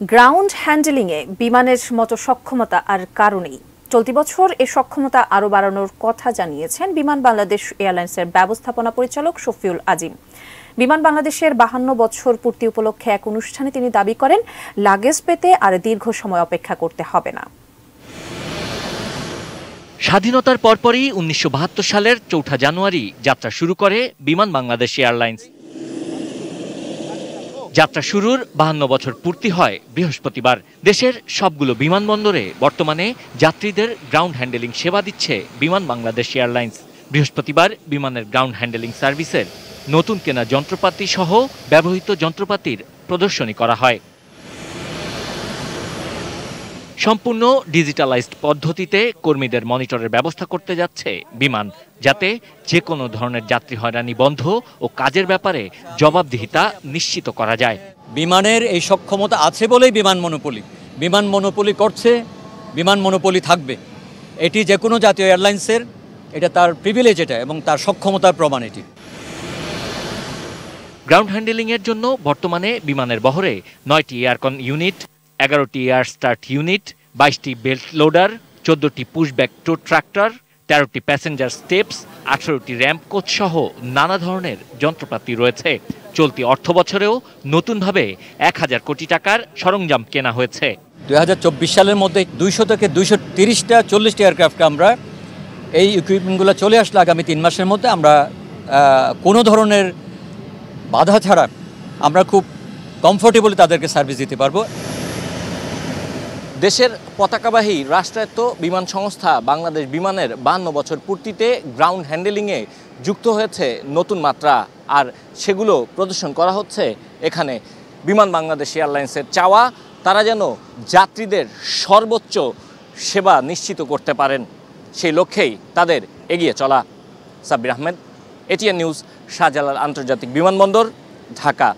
Ground হ্যান্ডেলিংয়ে বিমানের মতো সক্ষমতা আর কারণেই চলতি বছর এ সক্ষমতা আরও বাড়ানোর কথা জানিয়েছেন বিমান বাংলাদেশ এয়ারলাইন্সের ব্যবস্থাপনা পরিচালক শফিউল আজিম। বিমান বাংলাদেশের বাহান্ন বছর পূর্তি উপলক্ষে এক অনুষ্ঠানে তিনি দাবি করেন, লাগেজ পেতে আর দীর্ঘ সময় অপেক্ষা করতে হবে না। স্বাধীনতার পরপরই উনিশশো বাহাত্তর সালের চৌঠা জানুয়ারি যাত্রা শুরু করে বিমান বাংলাদেশ এয়ারলাইন্স। যাত্রা শুরুর বাহান্ন বছর পূর্তি হয় বৃহস্পতিবার। দেশের সবগুলো বিমানবন্দরে বর্তমানে যাত্রীদের গ্রাউন্ড হ্যান্ডেলিং সেবা দিচ্ছে বিমান বাংলাদেশ এয়ারলাইন্স। বৃহস্পতিবার বিমানের গ্রাউন্ড হ্যান্ডেলিং সার্ভিসের নতুন কেনা যন্ত্রপাতি সহ ব্যবহৃত যন্ত্রপাতির প্রদর্শনী করা হয়। সম্পূর্ণ ডিজিটালাইজড পদ্ধতিতে কর্মীদের মনিটরের ব্যবস্থা করতে যাচ্ছে বিমান যাতে যে কোনো ধরনের যাত্রী হয়রানি বন্ধ ও কাজের ব্যাপারে জবাবদিহিতা নিশ্চিত করা যায়। বিমানের এই সক্ষমতা আছে বলেই বিমান মনোপলি। বিমান মনোপলি করছে বিমান মনোপলি থাকবে। এটি যে কোনো জাতীয় এয়ারলাইন্সের এটা তার প্রিভিলেজ এটা এবং তার সক্ষমতার প্রমাণ এটি। গ্রাউন্ড হ্যান্ডেলিংয়ের জন্য বর্তমানে বিমানের বহরে নয়টি এয়ারকন ইউনিট এগারোটি এয়ার স্টার্ট ইউনিট বাইশটি বেল্ট লোডার, চোদ্দটি পুশব্যাক টো ট্রাক্টর, তেরোটি প্যাসেঞ্জার স্টেপস, আঠারোটি র্যাম্প কোচ সহ নানা ধরনের যন্ত্রপাতি রয়েছে। চলতি অর্থ বছরেও নতুনভাবে এক হাজার কোটি টাকার সরঞ্জাম কেনা হয়েছে। দুই হাজার চব্বিশ সালের মধ্যে দুইশো থেকে দুইশো তিরিশটা, চল্লিশটা এয়ারক্রাফটকে আমরা এই ইকুইপমেন্টগুলো চলে আসলে আগামী তিন মাসের মধ্যে আমরা কোনো ধরনের বাধা ছাড়া আমরা খুব কমফোর্টেবলি তাদেরকে সার্ভিস দিতে পারব। দেশের পতাকাবাহী রাষ্ট্রায়ত্ত বিমান সংস্থা বাংলাদেশ বিমানের বান্ন বছর পূর্তিতে গ্রাউন্ড হ্যান্ডেলিংয়ে যুক্ত হয়েছে নতুন মাত্রা। আর সেগুলো প্রদর্শন করা হচ্ছে এখানে। বিমান বাংলাদেশ এয়ারলাইন্সের চাওয়া, তারা যেন যাত্রীদের সর্বোচ্চ সেবা নিশ্চিত করতে পারেন। সেই লক্ষ্যেই তাদের এগিয়ে চলা। সাব্বির আহমেদ, এটিএন নিউজ, শাহজালাল আন্তর্জাতিক বিমানবন্দর, ঢাকা।